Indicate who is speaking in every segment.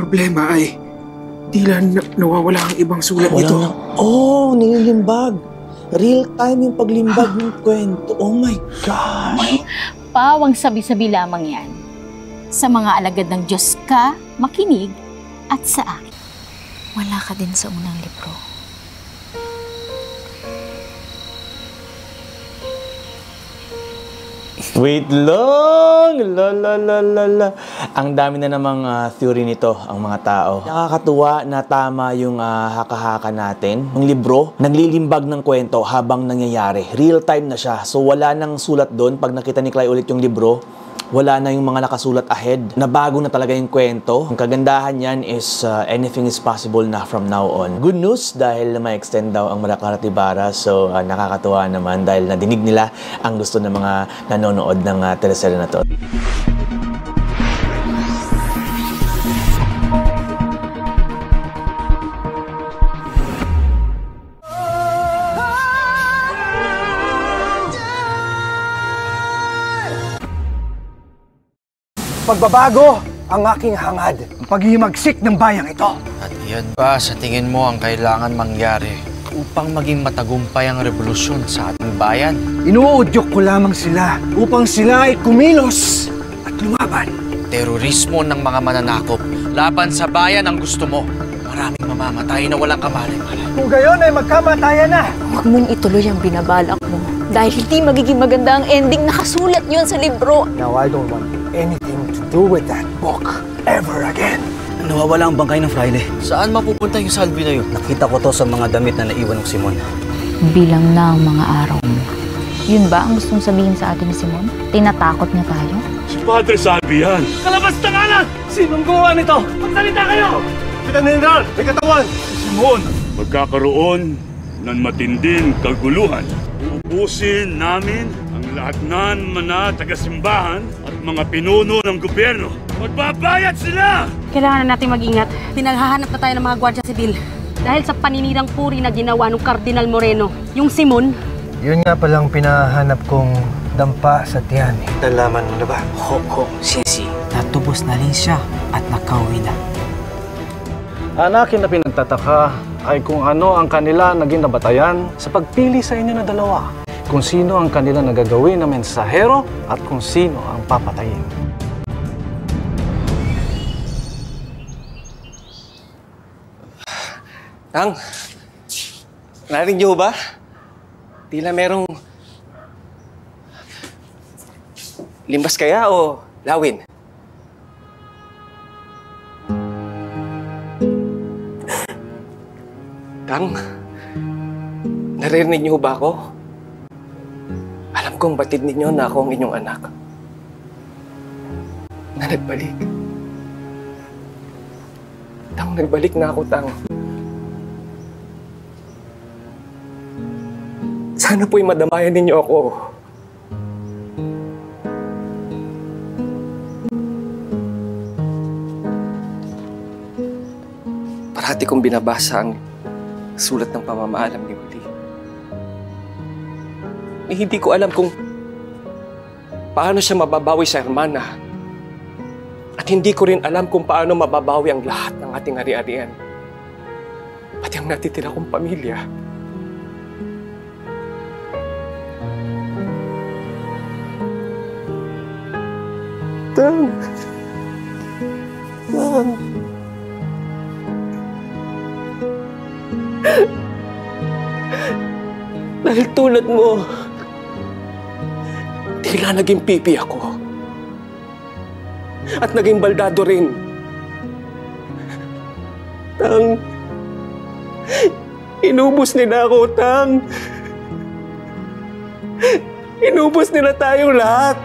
Speaker 1: problema ay tila na, nawawala ang ibang sulat
Speaker 2: Wala
Speaker 1: nito.
Speaker 2: na. Oh, nililimbag. Real time yung paglimbag ng kwento. Oh my gosh.
Speaker 3: Pawang sabi-sabi lamang yan. Sa mga alagad ng Diyos ka, makinig, at sa akin.
Speaker 4: Wala ka din sa unang libro.
Speaker 2: Wait lang! La la la la la. Ang dami na namang ah, theory nito, ang mga tao. Nakakatuwa na tama yung ah, haka-haka natin. Ang libro, naglilimbag ng kwento habang nangyayari. Real time na siya. So wala nang sulat doon. Pag nakita ni Clay ulit yung libro, wala na yung mga nakasulat ahead. Nabago na talaga yung kwento. Ang kagandahan yan is uh, anything is possible na from now on. Good news dahil may extend daw ang Maracaratibara. So uh, nakakatuwa naman dahil nadinig nila ang gusto ng mga nanonood ng uh, teleserye na to.
Speaker 5: Pagbabago ang aking hangad. Ang paghihimagsik ng bayang ito.
Speaker 6: At iyan ba sa tingin mo ang kailangan mangyari upang maging matagumpay ang revolusyon sa ating bayan?
Speaker 5: Inuudyok ko lamang sila upang sila ay kumilos at lumaban.
Speaker 6: Terorismo ng mga mananakop laban sa bayan ang gusto mo. Maraming mamamatay na walang kamalay-malay.
Speaker 5: Kung gayon ay magkamatayan na.
Speaker 4: Huwag mong ituloy ang binabalak mo. Dahil hindi magiging maganda ang ending nakasulat yon sa libro.
Speaker 5: Now I don't want anything to do with that book ever again.
Speaker 7: Nawawala ang bangkay ng Friday.
Speaker 6: Saan mapupunta yung salvi na yun?
Speaker 7: Nakita ko to sa mga damit na naiwan ng Simon.
Speaker 8: Bilang na ang mga araw mo. Yun ba ang gustong sabihin sa atin ni Simon? Tinatakot niya tayo?
Speaker 9: Si Padre sabi yan. Kalabas na nga lang!
Speaker 5: Sinong gumawa nito?
Speaker 9: Magsalita kayo!
Speaker 5: Pinaniral! May katawan!
Speaker 9: Simon, magkakaroon ng matinding kaguluhan. Uubusin namin ang lahat ng mga taga-simbahan mga pinuno ng gobyerno. Magbabayad sila!
Speaker 10: Kailangan na natin mag-ingat. Pinaghahanap na tayo ng mga gwardya sibil. Dahil sa paninirang puri na ginawa ng Cardinal Moreno. Yung Simon,
Speaker 5: Yun nga palang pinahanap kong dampa sa tiyan.
Speaker 7: Nalaman mo na ba?
Speaker 6: Hoko, Sisi. Natubos na rin siya at nakauwi na.
Speaker 11: Ang akin na pinagtataka ay kung ano ang kanila naging nabatayan sa pagpili sa inyo na dalawa. Kung sino ang kanila nagagawin na mensahero at kung sino ang papatayin.
Speaker 7: Tang, narinig niyo ba? Tila merong... Limbas kaya o lawin? Tang, naririnig niyo ba ako? Kong batid ninyo na ako ang inyong anak. Na nagbalik. Tang, nagbalik na ako, Tang. Sana po'y madamayan ninyo ako. Parati kong binabasa ang sulat ng pamamaalam ni Uli. Eh, hindi ko alam kung paano siya mababawi sa hermana. At hindi ko rin alam kung paano mababawi ang lahat ng ating ari-arian. Pati ang natitira kong pamilya. Tang. Tang. Dahil tulad mo, tila naging pipi ako. At naging baldado rin. Tang, inubos nila ako, Tang. Inubos nila tayong lahat.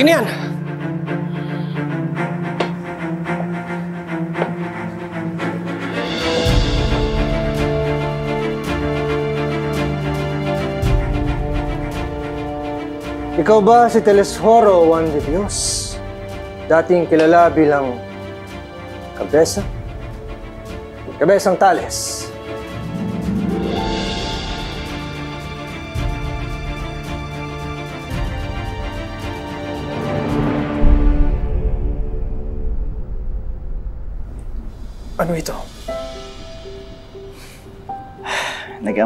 Speaker 7: Sino yan?
Speaker 5: Ikaw ba si Telesforo Juan de Dios? Dating kilala bilang Kabesa? Kabesang Tales.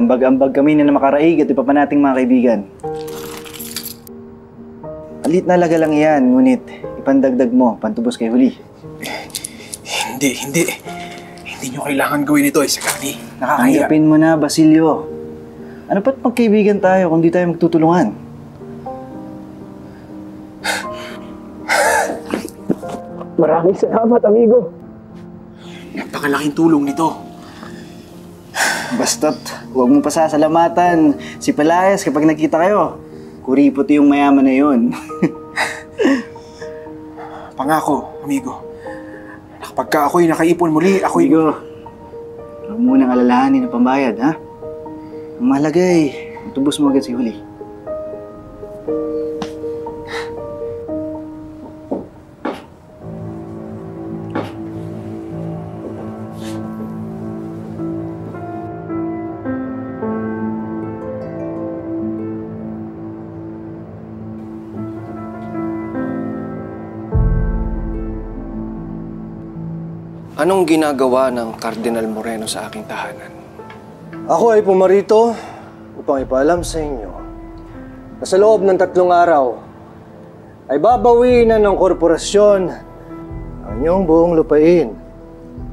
Speaker 12: Nag-ambag-ambag kami na makaraig at iba pa nating mga kaibigan. Alit na laga lang yan, ngunit ipandagdag mo, pantubos kay Huli.
Speaker 1: Hindi, hindi. Hindi nyo kailangan gawin ito, Isagani. Nakakahiya.
Speaker 12: Tanggapin mo na, Basilio. Ano pa't magkaibigan tayo kung di tayo magtutulungan?
Speaker 1: Maraming salamat, amigo. Napakalaking tulong nito.
Speaker 12: Basta't huwag mo pasasalamatan si Pelayas kapag nakita kayo. Kuripot yung mayaman na yun.
Speaker 1: Pangako, amigo. Kapag ka ako'y nakaipon muli, ako'y...
Speaker 12: Amigo, huwag mo nang alalahanin ang pambayad, ha? Ang mahalaga ay, matubos mo agad si Huli.
Speaker 7: Anong ginagawa ng Cardinal Moreno sa aking tahanan?
Speaker 5: Ako ay pumarito upang ipaalam sa inyo na sa loob ng tatlong araw ay babawiin na ng korporasyon ang inyong buong lupain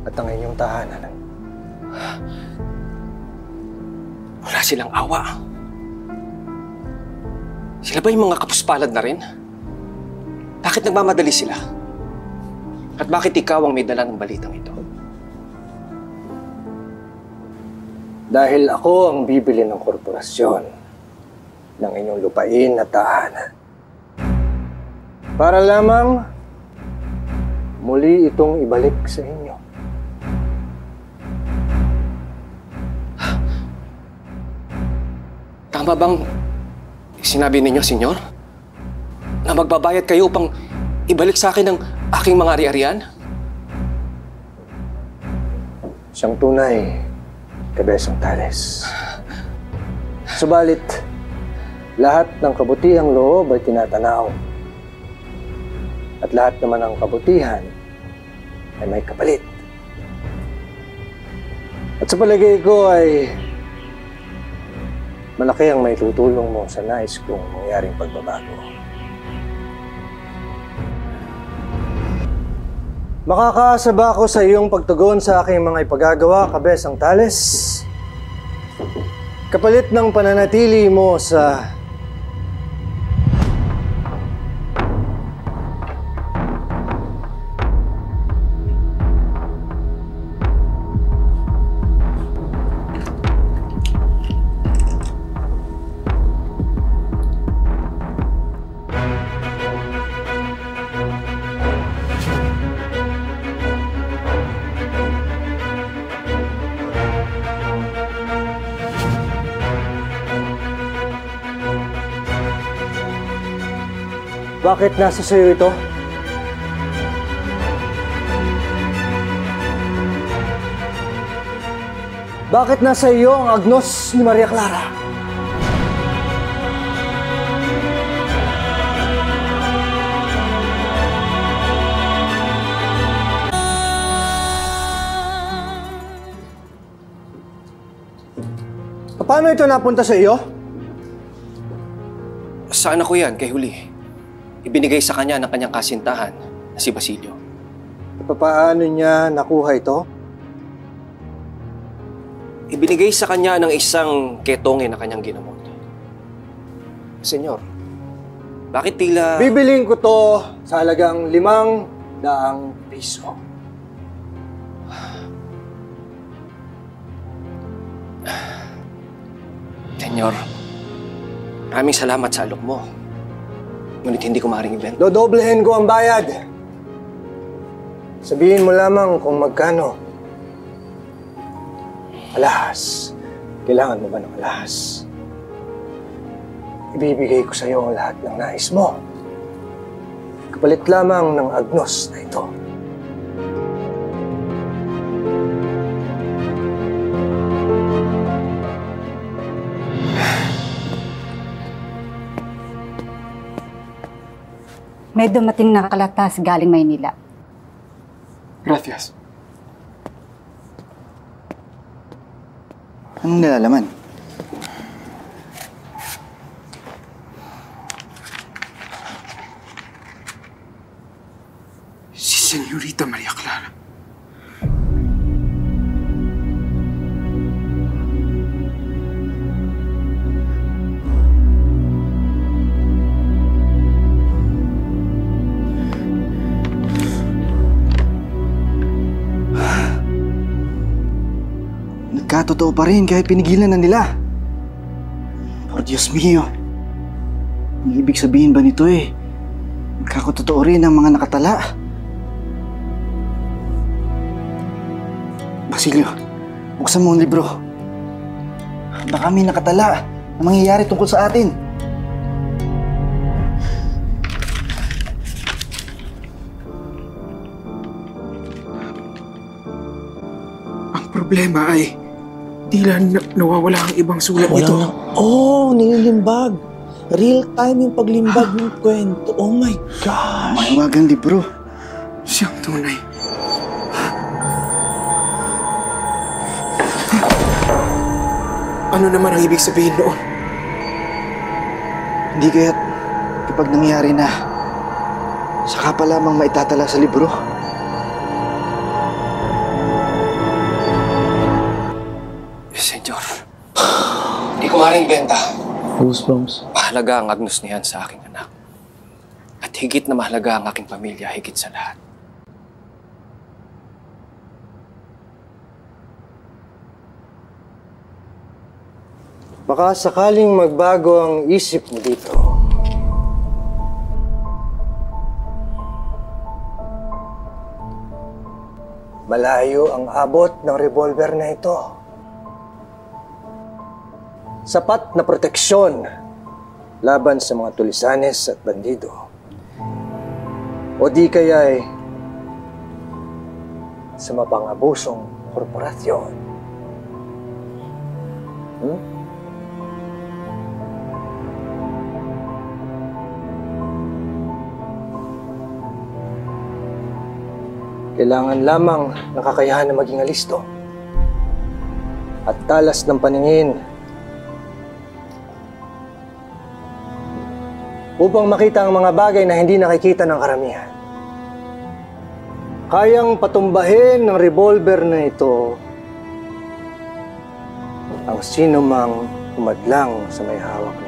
Speaker 5: at ang inyong tahanan.
Speaker 7: Wala silang awa. Sila ba yung mga kapuspalad na rin? Bakit nagmamadali sila? At bakit ikaw ang may dala ng balitang ito?
Speaker 5: Dahil ako ang bibili ng korporasyon ng inyong lupain at tahanan. Para lamang muli itong ibalik sa inyo.
Speaker 7: Tama bang sinabi ninyo, senyor? Na magbabayad kayo upang ibalik sa akin ang aking mga ari-arian?
Speaker 5: Siyang tunay, Kabesong Tales. Subalit, lahat ng kabutihang loob ay tinatanaw. At lahat naman ng kabutihan ay may kapalit. At sa palagay ko ay malaki ang may tutulong mo sa nais kong mangyaring pagbabago. Makakaasa ba ako sa iyong pagtugon sa aking mga ipagagawa, Kabesang Tales? Kapalit ng pananatili mo sa Bakit nasa sayo ito? Bakit nasa iyo ang agnos ni Maria Clara? Paano ito napunta sa iyo?
Speaker 7: Saan ako yan, kay Huli? Ibinigay sa kanya ng kanyang kasintahan na si Basilio.
Speaker 5: Paano niya nakuha ito?
Speaker 7: Ibinigay sa kanya ng isang ketonge na kanyang ginamot. Senyor, bakit tila...
Speaker 5: Bibiling ko to sa halagang limang daang piso.
Speaker 7: Senyor, maraming salamat sa alok mo. Ngunit hindi ko maaaring ibenta.
Speaker 5: Dodoblehin ko ang bayad. Sabihin mo lamang kung magkano. Alahas. Kailangan mo ba ng alahas? Ibibigay ko sa iyo lahat ng nais mo. Kapalit lamang ng agnos na ito.
Speaker 13: May dumating na kalatas galing Maynila.
Speaker 1: Gracias.
Speaker 12: Anong nilalaman? Nagkatotoo pa rin kahit pinigilan na nila. Por Diyos mio. Ang ibig sabihin ba nito eh? Nagkakototoo rin ang mga nakatala. Basilio, buksan mo ang libro. Baka may nakatala na mangyayari tungkol sa atin.
Speaker 1: Ang problema ay tila na- nawawala ang ibang sulat
Speaker 2: Wala
Speaker 1: nito.
Speaker 2: na. Oh, nililimbag. Real time yung paglimbag ng kwento. Oh my gosh.
Speaker 12: Mahiwagang libro.
Speaker 1: Siyang tunay. Ano naman ang ibig sabihin noon?
Speaker 12: Hindi kaya't kapag nangyari na, saka pa lamang maitatala sa libro.
Speaker 7: Maring benta.
Speaker 2: Goosebumps.
Speaker 7: Mahalaga ang agnos niyan sa aking anak. At higit na mahalaga ang aking pamilya, higit sa lahat.
Speaker 5: Baka sakaling magbago ang isip mo dito. Malayo ang abot ng revolver na ito. Sapat na proteksyon laban sa mga tulisanes at bandido. O di kaya ay sa mapangabusong korporasyon. Hmm? Kailangan lamang ng kakayahan na maging alisto. At talas ng paningin upang makita ang mga bagay na hindi nakikita ng karamihan. Kayang patumbahin ng revolver na ito ang sino mang humadlang sa may hawak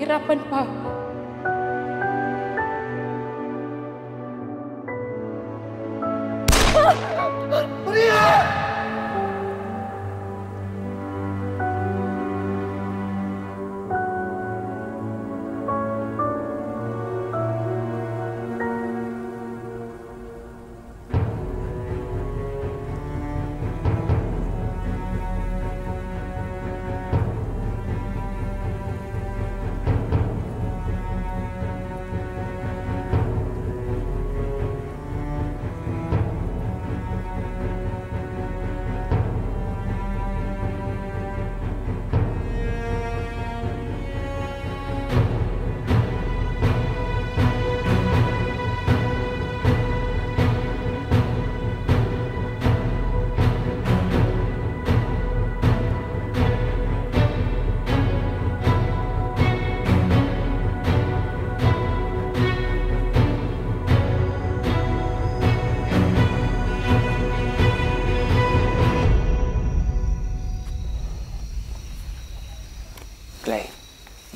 Speaker 14: pahirapan pa.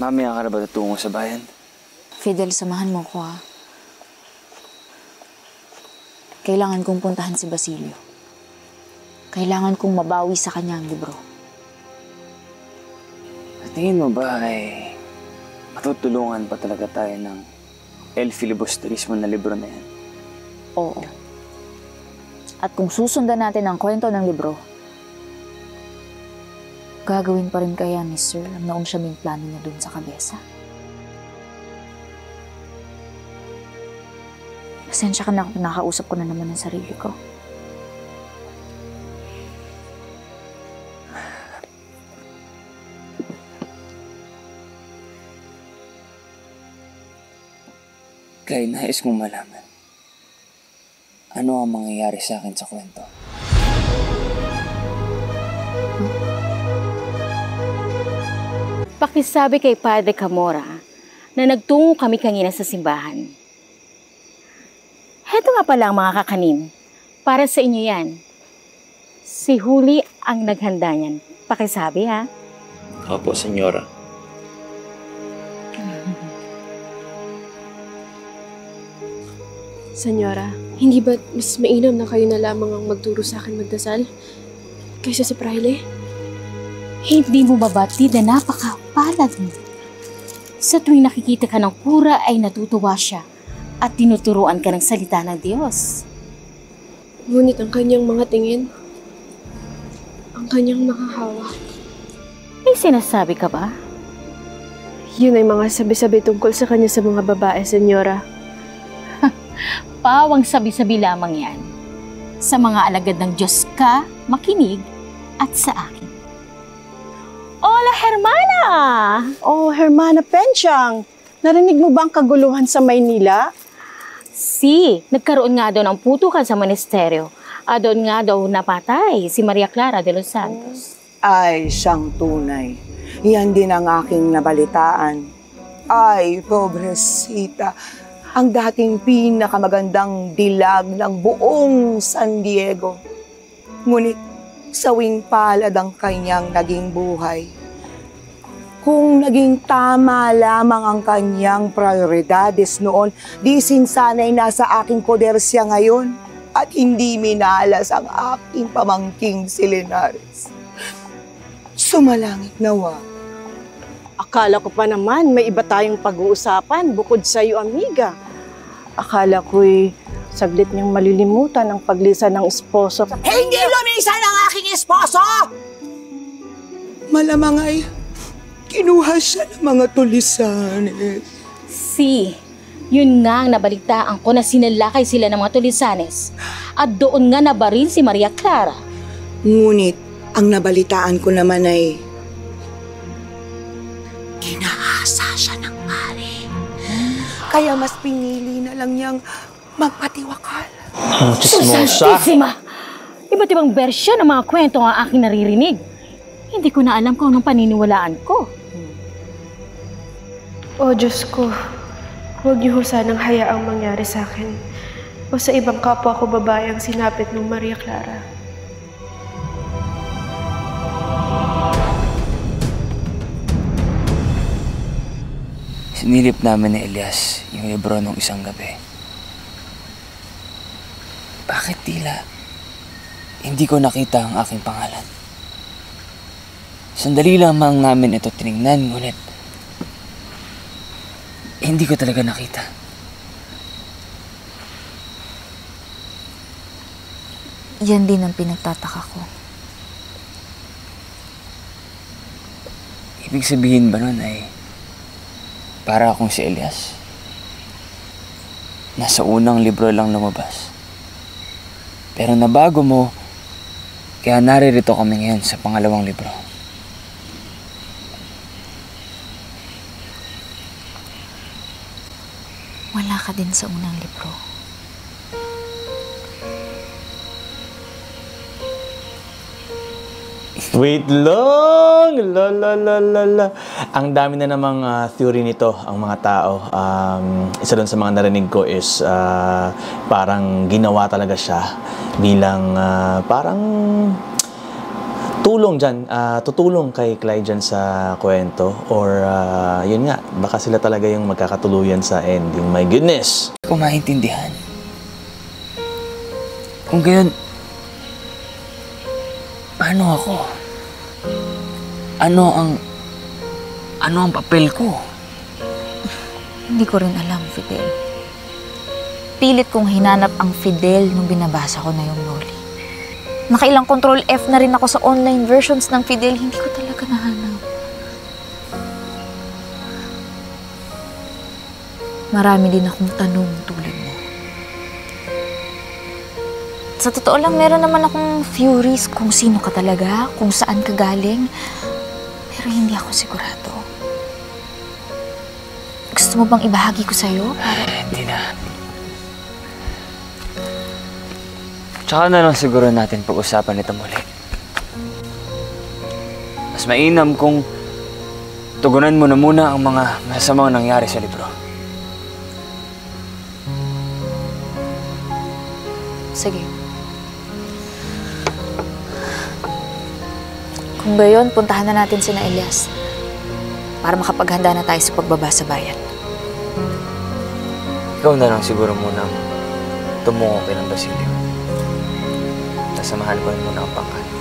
Speaker 15: Mamaya ka na ba tutungo sa bayan?
Speaker 8: Fidel, samahan mo ko ha. Kailangan kong puntahan si Basilio. Kailangan kong mabawi sa kanya ang libro.
Speaker 15: Sa tingin mo ba ay matutulungan pa talaga tayo ng El Filibusterismo na libro na yan?
Speaker 8: Oo. At kung susundan natin ang kwento ng libro, gagawin pa rin kaya ni Sir ang naong siya may plano niya dun sa kabesa? Pasensya ka na kung nakausap ko na naman ang sarili ko.
Speaker 15: Kaya nais kong malaman. Ano ang mangyayari sa akin sa kwento?
Speaker 3: Pakisabi kay Padre Camora na nagtungo kami kanina sa simbahan. Heto nga pala ang mga kakanin. Para sa inyo yan. Si Huli ang naghanda niyan. Pakisabi ha.
Speaker 2: Opo, senyora.
Speaker 14: Senyora, hindi ba mas mainam na kayo na lamang ang magturo sa akin magdasal? Kaysa si Praile?
Speaker 3: Hindi mo babatid na napakapalad mo. Sa tuwing nakikita ka ng kura ay natutuwa siya at tinuturuan ka ng salita ng Diyos.
Speaker 14: Ngunit ang kanyang mga tingin, ang kanyang mga hawak,
Speaker 3: May sinasabi ka ba?
Speaker 14: yun ay mga sabi-sabi tungkol sa kanya sa mga babae, senyora.
Speaker 3: Pawang sabi-sabi lamang yan. Sa mga alagad ng Diyos ka, makinig at sa akin. Hermana!
Speaker 16: Oh, Hermana Penchang, narinig mo ba ang kaguluhan sa Maynila?
Speaker 3: Si, nagkaroon nga daw ng putukan sa monasteryo. Ah, doon nga daw napatay si Maria Clara de los Santos.
Speaker 16: Ay, siyang tunay. Yan din ang aking nabalitaan. Ay, pobresita. Ang dating pinakamagandang dilag ng buong San Diego. Ngunit, sawing palad ang kanyang naging buhay. Kung naging tama lamang ang kanyang prioridades noon, di sinsanay nasa aking poder siya ngayon at hindi minalas ang aking pamangking si Linares. Sumalangit nawa. Akala ko pa naman may iba tayong pag-uusapan bukod sa iyo, amiga. Akala ko'y saglit niyang malilimutan ang paglisan ng esposo.
Speaker 17: Hindi lumisan ang aking esposo!
Speaker 16: Malamang ay kinuha siya ng mga tulisanes.
Speaker 3: Si, yun nga ang nabalitaan ko na sinalakay sila ng mga tulisanes. At doon nga nabaril si Maria Clara.
Speaker 16: Ngunit, ang nabalitaan ko naman ay ginaasa siya ng pare. Kaya mas pinili na lang niyang magpatiwakal.
Speaker 2: Ang
Speaker 3: Santissima! Iba't ibang bersyon ng mga kwento ang aking naririnig. Hindi ko na alam kung anong paniniwalaan ko.
Speaker 14: O Diyos ko, huwag niyo ho sanang hayaang mangyari sa akin o sa ibang kapwa ko babae ang sinapit ng Maria Clara.
Speaker 15: Sinilip namin ni Elias yung libro nung isang gabi. Bakit tila hindi ko nakita ang aking pangalan? Sandali lamang namin ito tiningnan, ngunit hindi ko talaga nakita.
Speaker 8: Yan din ang pinagtataka ko.
Speaker 15: Ibig sabihin ba nun ay para akong si Elias? Nasa unang libro lang lumabas. Pero nabago mo, kaya naririto kami ngayon sa pangalawang libro.
Speaker 8: Wala ka din sa unang libro.
Speaker 2: Wait lang! La la la la la. Ang dami na namang ah, theory nito ang mga tao. Um, isa doon sa mga narinig ko is ah, parang ginawa talaga siya bilang ah, parang tulong dyan, ah, tutulong kay Clyde dyan sa kwento or ah, yun nga, baka sila talaga yung magkakatuluyan sa ending. My goodness!
Speaker 15: Hindi ko maintindihan. Kung gayon, paano ako? Ano ang... Ano ang papel ko?
Speaker 8: Hindi ko rin alam, Fidel. Pilit kong hinanap ang Fidel nung binabasa ko na yung Loli. Nakailang control F na rin ako sa online versions ng Fidel, hindi ko talaga nahanap. Marami din akong tanong tulad mo. Sa totoo lang, meron naman akong theories kung sino ka talaga, kung saan ka galing. Pero hindi ako sigurado. Gusto mo bang ibahagi ko sa'yo? Para...
Speaker 15: Hindi na. Tsaka na lang siguro natin pag-usapan ito muli. Mas mainam kung tugunan mo na muna ang mga masamang nangyari sa libro.
Speaker 8: Sige. Kung gayon, puntahan na natin sina Elias para makapaghanda na tayo sa pagbaba sa bayan.
Speaker 15: Ikaw na lang siguro muna tumungo kay ng Basilio. Nasamahan ko muna ang pangkat.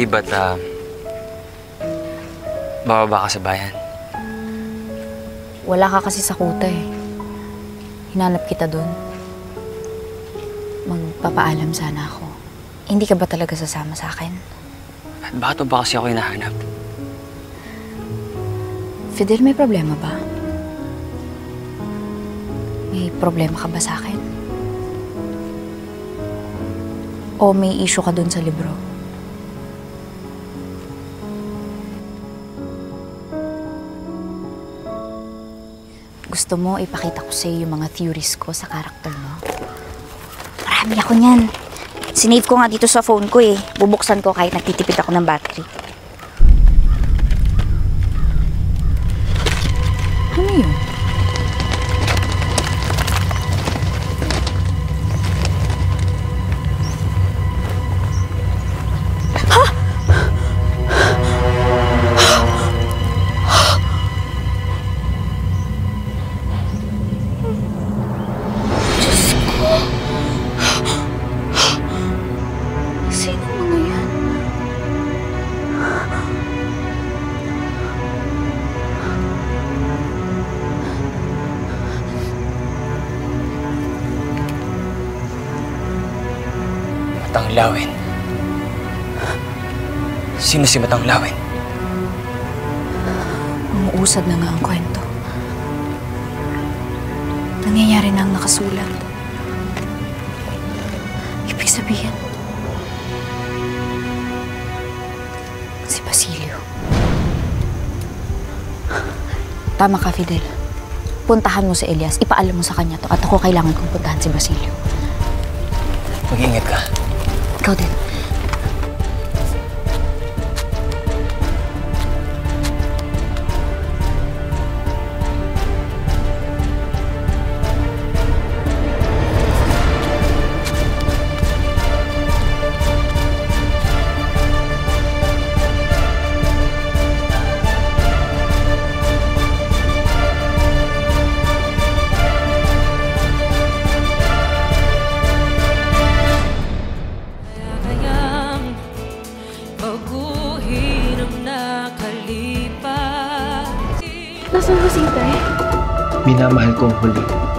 Speaker 15: Hindi ba't ah, bababa ka sa bayan?
Speaker 8: Wala ka kasi sa kuta eh. Hinanap kita doon. Magpapaalam sana ako. Hindi ka ba talaga sasama sa akin?
Speaker 15: At bakit ba kasi ako hinahanap?
Speaker 8: Fidel, may problema ba? May problema ka ba sa akin? O may issue ka dun sa libro? Gusto mo ipakita ko sa'yo yung mga theories ko sa karakter mo? Marami ako niyan. Sinave ko nga dito sa phone ko eh. Bubuksan ko kahit nagtitipid ako ng battery. Ano yun?
Speaker 15: Si Matang Lawin?
Speaker 8: Umuusad na nga ang kwento. Nangyayari na ang nakasulat. Ibig sabihin, si Basilio. Tama ka, Fidel. Puntahan mo si Elias, ipaalam mo sa kanya to at ako kailangan kong puntahan si Basilio.
Speaker 15: Mag-ingat ka.
Speaker 8: Ikaw din.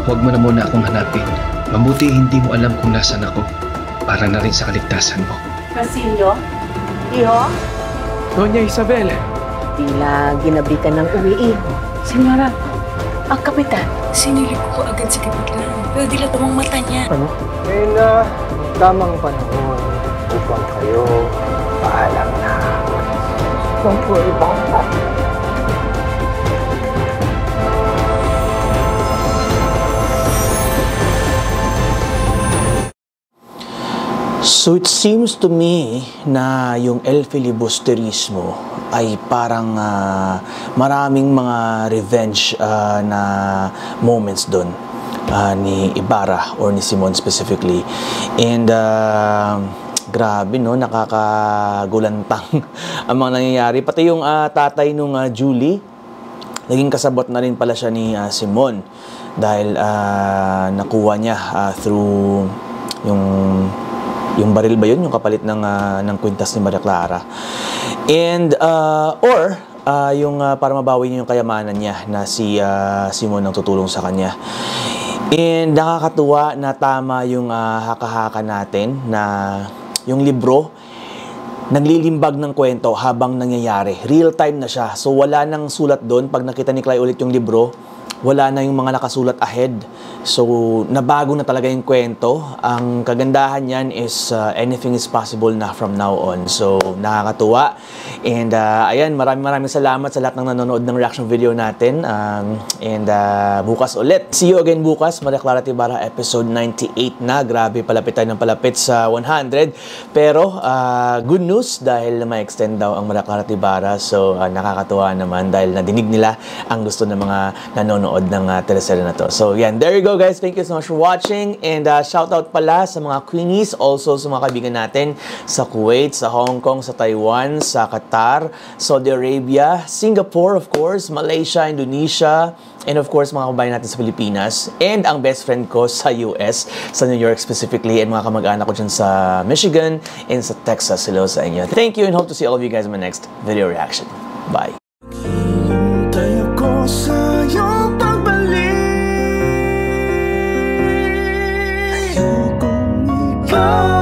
Speaker 7: Huwag mo na muna akong hanapin. Mabuti hindi mo alam kung nasan ako. Para na rin sa kaligtasan mo.
Speaker 10: Basilio? Iho?
Speaker 7: Doña Isabel!
Speaker 10: Tila ginabi ka ng umiiho. Senyora, ang kapitan.
Speaker 18: Sinilip ko agad sa kapitan. Pero dilat ang mata niya.
Speaker 5: Ano? Ngayon na tamang panahon upang kayo paalam na.
Speaker 16: Kung po ibang
Speaker 2: So it seems to me na yung El Filibusterismo ay parang ah, maraming mga revenge ah, na moments doon ah, ni Ibarra or ni Simon specifically. And ah, grabe no, nakakagulantang ang mga nangyayari. Pati yung ah, tatay nung ah, Julie, naging kasabot na rin pala siya ni ah, Simon dahil ah, nakuha niya ah, through yung yung baril ba yun yung kapalit ng ah, ng kwintas ni Maria Clara and ah, or ah, yung ah, para mabawi niya yung kayamanan niya na si ah, Simon ang tutulong sa kanya and nakakatuwa na tama yung ah, haka-haka natin na yung libro naglilimbag ng kwento habang nangyayari. Real time na siya. So wala nang sulat doon. Pag nakita ni Clay ulit yung libro, wala na yung mga nakasulat ahead. So nabago na talaga yung kwento. Ang kagandahan niyan is uh, anything is possible na from now on. So nakakatuwa. And uh, ayan, maraming maraming salamat sa lahat ng nanonood ng reaction video natin. Um, and uh, bukas ulit. See you again bukas. Maria Clara Tibara episode 98 na. Grabe, palapit tayo ng palapit sa 100. Pero uh, good news dahil may extend daw ang Maria Clara Tibara. So uh, nakakatuwa naman dahil nadinig nila ang gusto ng mga nanonood ng uh, teleserye na to. So yan, there you go guys. Thank you so much for watching. And uh, shout out pala sa mga Queenies, also sa mga kaibigan natin sa Kuwait, sa Hong Kong, sa Taiwan, sa Qatar, Saudi Arabia, Singapore of course, Malaysia, Indonesia, and of course mga kabayan natin sa Pilipinas, and ang best friend ko sa US, sa New York specifically, and mga kamag-anak ko dyan sa Michigan and sa Texas. Hello sa inyo. Thank you and hope to see all of you guys in my next video reaction. Bye! go.